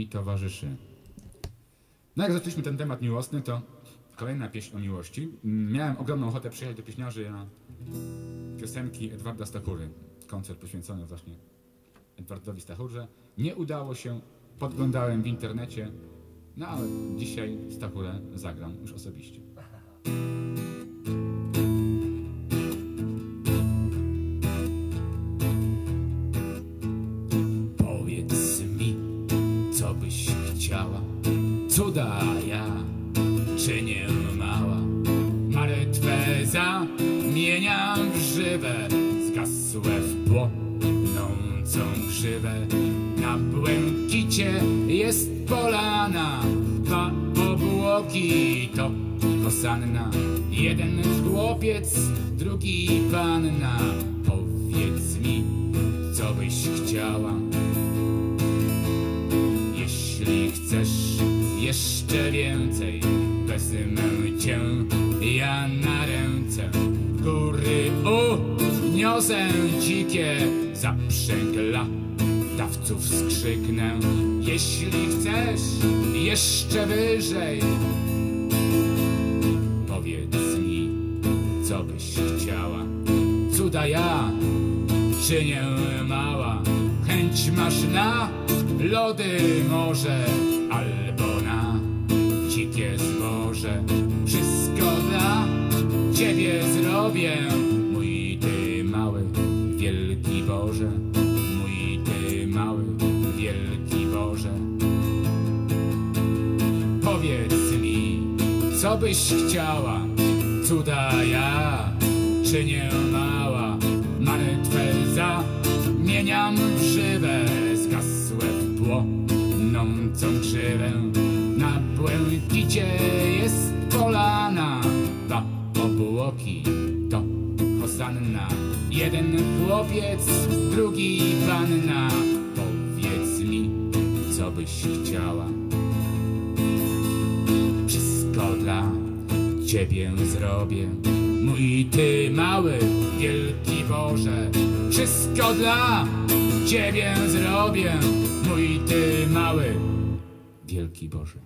mi towarzyszy. No jak zaczęliśmy ten temat miłosny, to kolejna pieśń o miłości. Miałem ogromną ochotę przyjechać do pieśniarzy na piosenki Edwarda Stachury. Koncert poświęcony właśnie Edwardowi Stachurze. Nie udało się, podglądałem w internecie, no ale dzisiaj Stachurę zagram już osobiście. Cuda ja czynię mała. Martwe zamieniam w żywe, zgasłe w płonącą grzywę. Na błękicie jest polana, dwa obłoki to kosanna. Jeden chłopiec, drugi panna. Jeszcze więcej, wezmę cię ja na ręce. Góry uniosę dzikie zaprzęgla, dawców skrzyknę. Jeśli chcesz jeszcze wyżej, powiedz mi, co byś chciała. Cuda ja czynię mała, chęć masz na lody może albo na dzikie zboże. Wszystko dla ciebie zrobię, mój ty mały, wielki Boże, mój ty mały, wielki Boże. Powiedz mi, co byś chciała, cuda ja czynię mała, martwe zamieniam w w płonącą krzywę. Na błękicie jest polana, dwa obłoki to hosanna. Jeden chłopiec, drugi panna. Powiedz mi, co byś chciała. Wszystko dla ciebie zrobię, mój ty mały, wielki Boże. Wszystko dla ciebie zrobię, mój ty mały, wielki Boże.